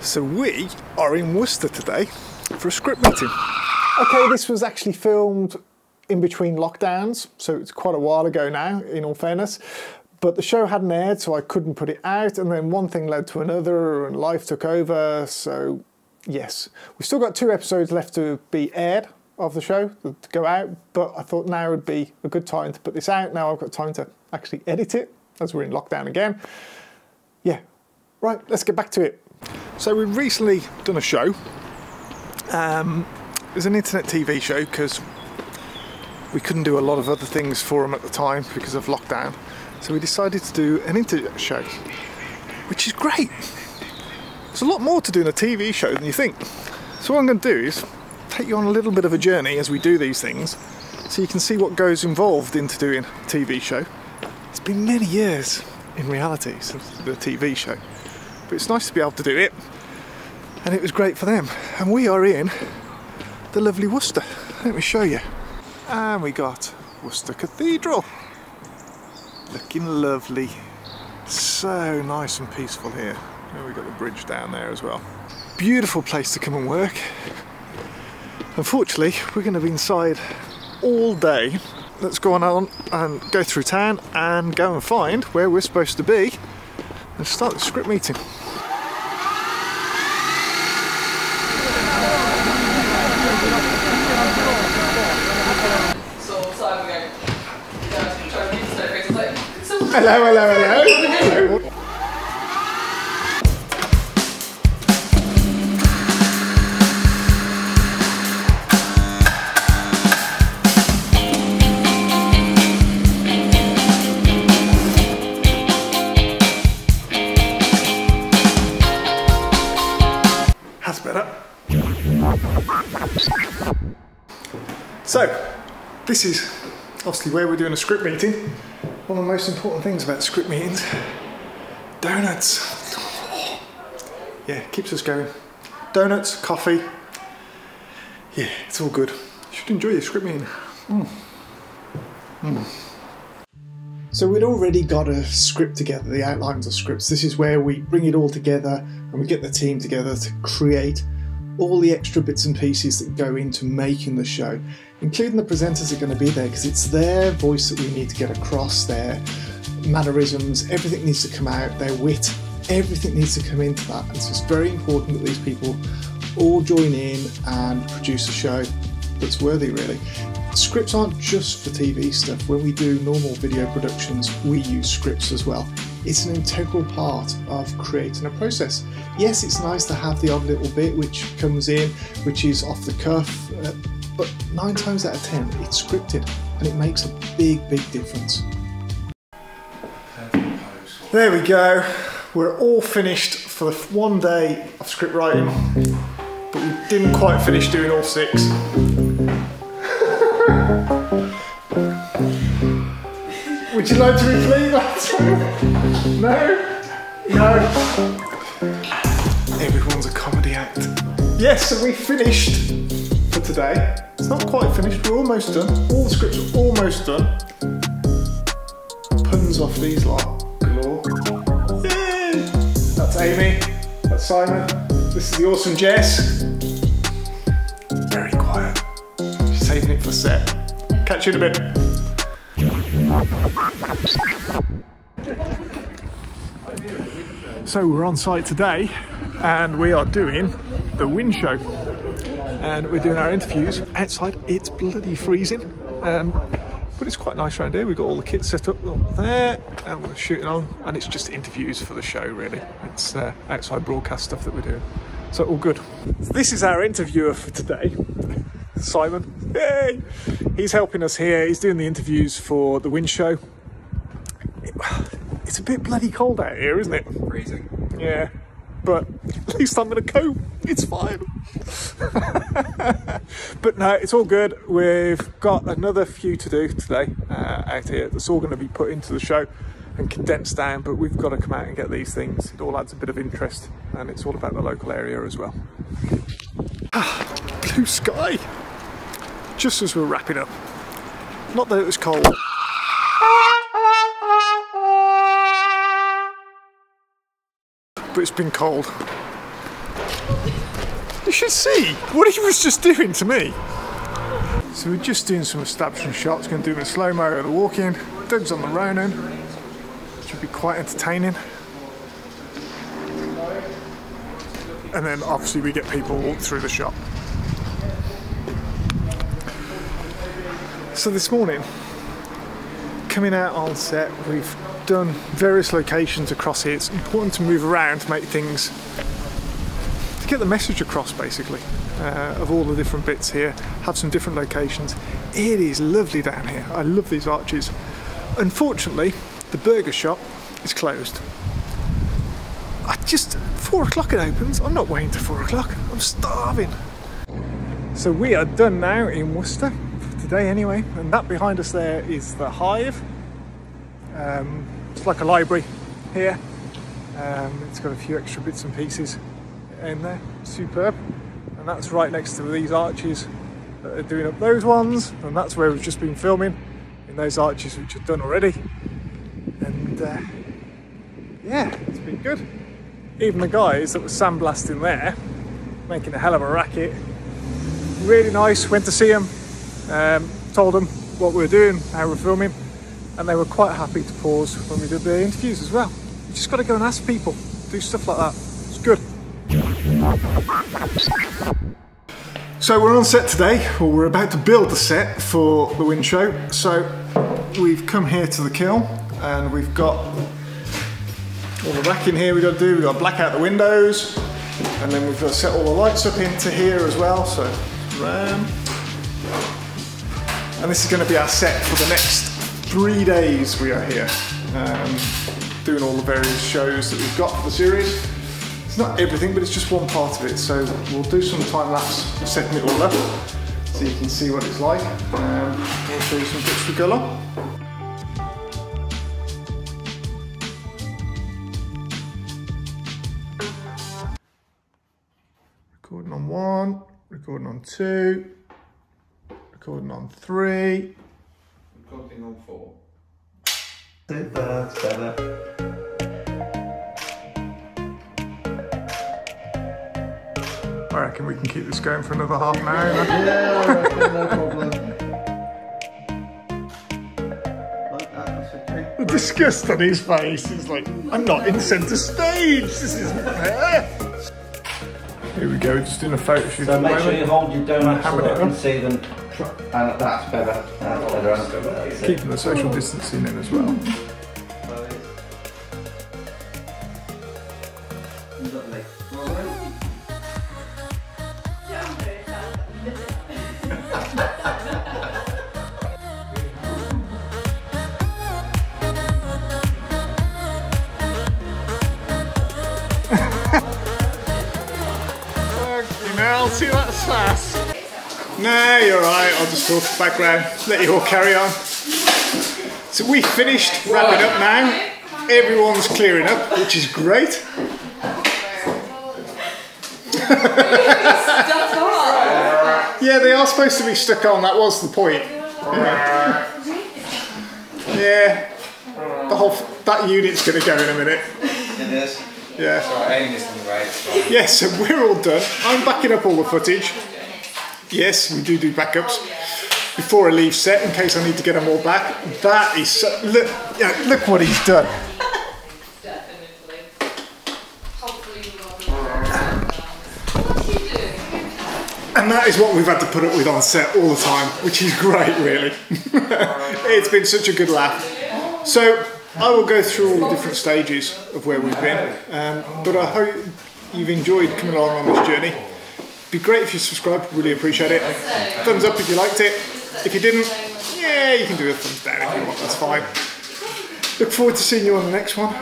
So we are in Worcester today for a script meeting. Okay, this was actually filmed in between lockdowns, so it's quite a while ago now, in all fairness. But the show hadn't aired, so I couldn't put it out, and then one thing led to another, and life took over. So, yes, we've still got two episodes left to be aired of the show to go out, but I thought now would be a good time to put this out. Now I've got time to actually edit it as we're in lockdown again. Yeah, right, let's get back to it. So we've recently done a show. Um, it was an internet TV show because we couldn't do a lot of other things for them at the time because of lockdown. So we decided to do an internet show, which is great. There's a lot more to doing a TV show than you think. So what I'm going to do is take you on a little bit of a journey as we do these things so you can see what goes involved into doing a TV show. It's been many years in reality since the TV show, but it's nice to be able to do it and it was great for them. And we are in the lovely Worcester. Let me show you. And we got Worcester Cathedral. Looking lovely. So nice and peaceful here. And we've got the bridge down there as well. Beautiful place to come and work. Unfortunately, we're going to be inside all day. Let's go on and go through town and go and find where we're supposed to be and start the script meeting. Hello, hello, hello. hello. So, this is obviously where we're doing a script meeting. One of the most important things about script meetings, donuts. Yeah, keeps us going. Donuts, coffee. Yeah, it's all good. You should enjoy your script meeting. Mm. Mm. So we'd already got a script together, the outlines of scripts. This is where we bring it all together and we get the team together to create all the extra bits and pieces that go into making the show, including the presenters are going to be there because it's their voice that we need to get across, their mannerisms, everything needs to come out, their wit, everything needs to come into that. And so it's very important that these people all join in and produce a show that's worthy, really. Scripts aren't just for TV stuff. When we do normal video productions, we use scripts as well. It's an integral part of creating a process. Yes, it's nice to have the odd little bit which comes in, which is off the cuff, uh, but nine times out of ten, it's scripted and it makes a big, big difference. There we go. We're all finished for the one day of script writing, but we didn't quite finish doing all six. Would you like to replay that? no? No? Everyone's a comedy act. Yes, so we finished for today. It's not quite finished, we're almost done. All the scripts are almost done. Puns off these lot. That's Amy. That's Simon. This is the awesome Jess. Very quiet. She's saving it for set. Catch you in a bit. So we're on site today and we are doing the WINN show and we're doing our interviews outside. It's bloody freezing. Um, but it's quite nice around here. We've got all the kits set up there. And we're shooting on. And it's just interviews for the show really. It's uh, outside broadcast stuff that we're doing. So all good. This is our interviewer for today Simon. Yay! he's helping us here. He's doing the interviews for the WINN show. It's a bit bloody cold out here isn't it? Freezing. Yeah. But at least I'm in a coat. It's fine. but no, it's all good. We've got another few to do today uh, out here. That's all going to be put into the show and condensed down. But we've got to come out and get these things. It all adds a bit of interest, and it's all about the local area as well. Ah, blue sky. Just as we're wrapping up. Not that it was cold. but it's been cold. You should see what he was just doing to me. So we're just doing some establishing shots, going to do a slow-mo of the walk-in, Doug's on the Ronin, should be quite entertaining. And then obviously we get people walk through the shop. So this morning, coming out on set, we've done various locations across here. It's important to move around to make things, get the message across basically, uh, of all the different bits here, have some different locations. It is lovely down here. I love these arches. Unfortunately, the burger shop is closed. I just, four o'clock it opens. I'm not waiting to four o'clock. I'm starving. So we are done now in Worcester for today anyway. And that behind us there is the Hive. Um, it's like a library here. Um, it's got a few extra bits and pieces in there. Superb. And that's right next to these arches that are doing up those ones. And that's where we've just been filming in those arches which are done already. And uh, yeah, it's been good. Even the guys that were sandblasting there, making a hell of a racket. Really nice, went to see them, um, told them what we were doing, how we are filming, and they were quite happy to pause when we did the interviews as well. You just got to go and ask people, do stuff like that. So we're on set today, or we're about to build the set for the WINN show. So we've come here to the kiln and we've got all the racking here we've got to do. We've got to black out the windows and then we've got to set all the lights up into here as well. So ram. And this is going to be our set for the next three days we are here. Um, doing all the various shows that we've got for the series. It's not everything, but it's just one part of it. So we'll do some time lapse setting it all up so you can see what it's like. Um, we'll show you some bits to go along. Recording on one, recording on two, recording on three. Recording on four. That's better. I reckon we can keep this going for another half an hour. Yeah, no problem. Like that, okay. The disgust on his face is like, I'm not in centre stage, this isn't fair. Here we go, just in a photo shoot So make sure you hold your donuts so that I can see them. And that's better. That's better. That's. Keeping the social distancing in as well. Fucking hell, see that sass? No, you're right, I'll just talk background, let you all carry on. So we finished wrapping up now. Everyone's clearing up, which is great. Yeah, they are supposed to be stuck on, that was the point. Yeah. Yeah. The whole, that unit's gonna go in a minute. It is. Yeah. Right, aim this in the way. It's. Yeah, so we're all done. I'm backing up all the footage. Yes, we do do backups before I leave set in case I need to get them all back. That is so, look, yeah, look what he's done. Definitely. Hopefully you will. What are you doing? And that is what we've had to put up with on set all the time, which is great, really. it's been such a good laugh. So I will go through all the different stages of where we've been, um, but I hope you've enjoyed coming along on this journey. Be great if you subscribe, really appreciate it. Thumbs up if you liked it. If you didn't, yeah, you can do a thumbs down if you want, that's fine. Look forward to seeing you on the next one.